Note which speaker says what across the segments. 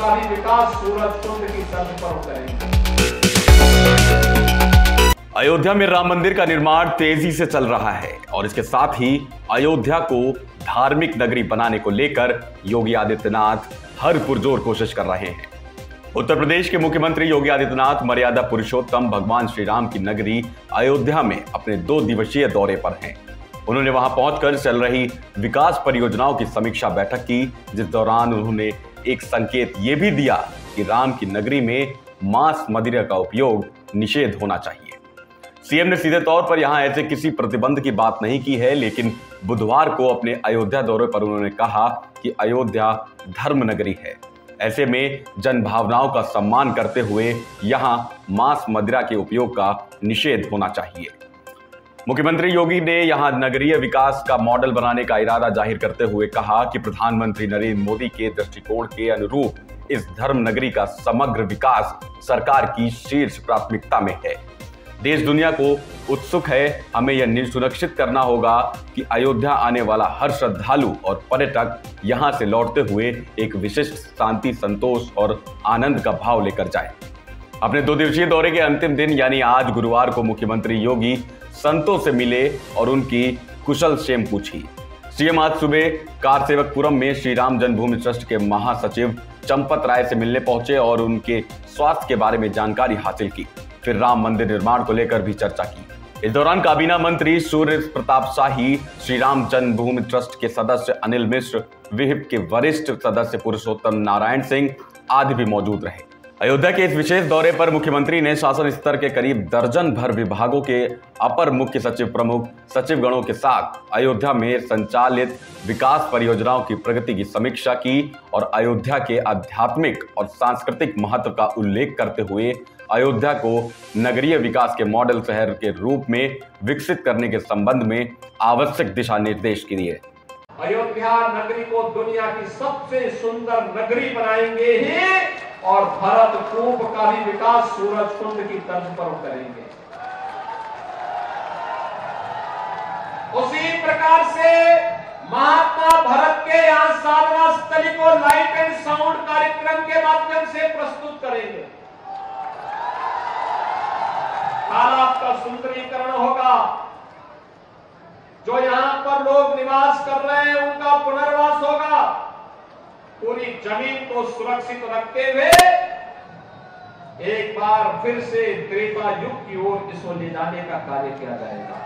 Speaker 1: का भी विकास सूरज कुंड की तर्ज पर करेंगे
Speaker 2: अयोध्या में राम मंदिर का निर्माण तेज़ी से चल रहा है और इसके साथ ही अयोध्या को धार्मिक नगरी बनाने को लेकर योगी आदित्यनाथ हर पुरजोर कोशिश कर रहे हैं। उत्तर प्रदेश के मुख्यमंत्री योगी आदित्यनाथ मर्यादा पुरुषोत्तम, भगवान श्री राम की नगरी अयोध्या में अपने दो दिवसीय दौरे पर हैं। उन्होंने वहाँ पहुंचकर चल रही विकास परियोजनाओं की समीक्षा बैठक की, जिस दौरान उन्होंने एक संकेत ये भी दिया कि राम की नगरी में मांस मदिरा का उपयोग निषेध होना चाहिए। सीएम ने सीधे तौर पर यहाँ ऐसे किसी प्रतिबंध की बात नहीं की है, लेकिन बुधवार को अपने अयोध्या दौरे पर उन्होंने कहा कि अयोध्या धर्म नगरी है। ऐसे में जन भावनाओं का सम्मान करते हुए यहाँ मांस मदिरा के उपयोग का निषेध होना चाहिए। मुख्यमंत्री योगी ने यहाँ नगरीय विकास का मॉडल बनाने का इरादा ज़ाहिर करते हुए कहा कि प्रधानमंत्री नरेंद्र मोदी के दृष्टिकोण के अनुरूप इस धर्म नगरी का समग्र विकास सरकार की शीर्ष प्राथमिकता में है। देश दुनिया को उत्सुक है। हमें यह सुनिश्चित करना होगा कि अयोध्या आने वाला हर श्रद्धालु और पर्यटक यहाँ से लौटते हुए एक विशिष्ट शांति, संतोष और आनंद का भाव लेकर जाए। अपने दो दिवसीय दौरे के अंतिम दिन, यानी आज गुरुवार को मुख्यमंत्री योगी संतों से मिले और उनकी कुशल सेम पूछी। सीएम आज सुबह कार सेवकपुरम में श्री राम जन्मभूमि ट्रस्ट के महासचिव चंपत राय से मिलने पहुँचे और उनके स्वास्थ्य के बारे में जानकारी हासिल की। फिर राम मंदिर निर्माण को लेकर भी चर्चा की। इस दौरान काबीना मंत्री सूर्य प्रताप शाही, श्री राम जन्मभूमि ट्रस्ट के सदस्य अनिल मिश्र, विहिप के वरिष्ठ सदस्य पुरुषोत्तम नारायण सिंह आदि भी मौजूद रहे। अयोध्या के इस विशेष दौरे पर मुख्यमंत्री ने शासन स्तर के करीब दर्जन भर विभागों के अपर मुख्य सचिव प्रमुख सचिव गणों के साथ अयोध्या में संचालित विकास परियोजनाओं की प्रगति की समीक्षा की और अयोध्या के आध्यात्मिक और सांस्कृतिक महत्व का उल्लेख करते हुए अयोध्या को नगरीय विकास के मॉडल शहर के रूप में विकसित करने के संबंध में आवश्यक दिशा निर्देश दिए
Speaker 1: अयोध्या नगरी को दुनिया की सबसे सुंदर नगरी बनाएँगे ही और भरत कूप का भी विकास सूरज कुंड की तर्ज पर करेंगे। उसी प्रकार से महात्मा भरत के यहाँ साधना स्थली को लाइट एंड साउंड कार्यक्रम के माध्यम से प्रस्तुत करेंगे। तालाब का सुंदरीकरण होगा। जो यहाँ पर लोग निवास कर रहे हैं, उनका पुनर्वास होगा। पूरी ज़मीन को सुरक्षित रखते हुए एक बार फिर से त्रेता युग की ओर इसको ले जाने का कार्य किया जाएगा।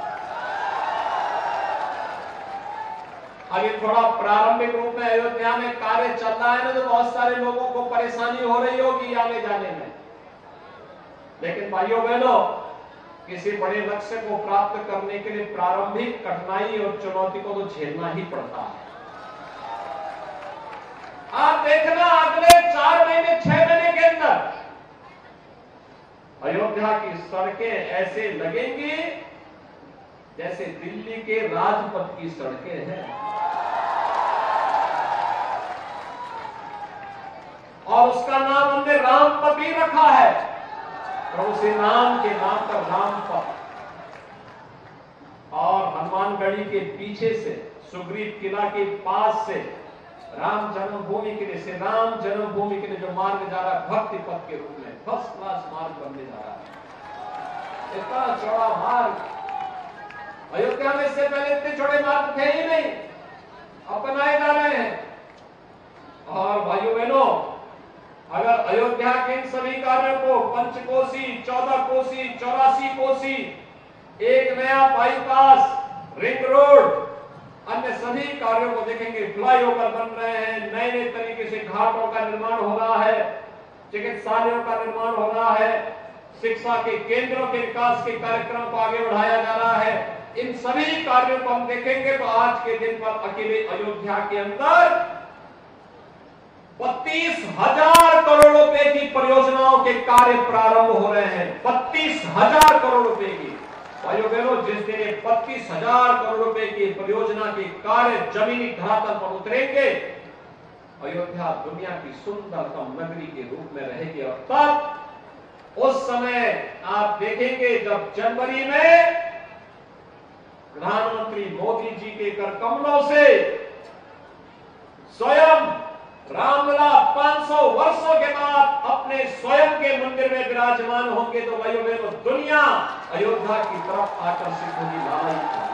Speaker 1: अभी थोड़ा प्रारंभिक रूप में अयोध्या में कार्य चल रहा है ना तो बहुत सारे लोगों को परेशानी हो रही होगी आने जाने में। लेकिन भाइयों बहनों, किसी बड़े लक्ष्य को प्राप्त करने के लिए प्रारंभिक कठिनाई और चुनौती को तो झेलना ही पड़ता है। आप देखना अगले चार महीने, छह महीने के अंदर। अयोध्या की सड़कें ऐसे लगेंगी जैसे दिल्ली के राजपथ की सड़कें हैं। और उसका नाम हमने रामपथ ही रखा है। प्रभु श्री राम के नाम पर, राम पर। और हनुमानगढ़ी के पीछे से, सुग्रीव किला के पास से राम जन्मभूमि के लिए, श्री राम जन्मभूमि के लिए जो मार्ग जा रहा है, भक्ति पथ के रूप में, फ़र्स्ट क्लास मार्ग बनने जा रहा है। इतना चौड़ा मार्ग, अयोध्या में इससे पहले इतने चौड़े मार्ग थे ही नहीं, अपनाए जा रहे हैं। और भाइयों बहनों अगर अयोध्या के इन सभी कार्यों को पंचकोशी चौदह कोसी चौरासी कोसी, एक नया बाईपास रिंग रोड अन्य सभी कार्यों को देखेंगे। फ्लाईओवर बन रहे हैं। नए नए तरीके से घाटों का निर्माण हो रहा है। चिकित्सालयों का निर्माण हो रहा है। शिक्षा के केंद्रों के विकास के कार्यक्रम को आगे बढ़ाया जा रहा है। इन सभी कार्यों को हम देखेंगे तो आज के दिन पर अकेले अयोध्या के अंदर बत्तीस हज़ार करोड़ रुपए की परियोजनाओं के कार्य प्रारंभ हो रहे हैं। बत्तीस हज़ार करोड़ रुपए की। भाइयों बहनों, जिस दिन बत्तीस हज़ार करोड़ रुपए की परियोजना के कार्य जमीनी धरातल पर उतरेंगे, अयोध्या दुनिया की सुंदरतम नगरी के रूप में रहेगी। और तब उस समय आप देखेंगे जब जनवरी में प्रधानमंत्री मोदी जी के कर कमलों से स्वयं रामलला 500 वर्षों के बाद अपने स्वयं के मंदिर में विराजमान होंगे तो भाइयों बहनों दुनिया अयोध्या की तरफ़ आकर्षित होगी, लाला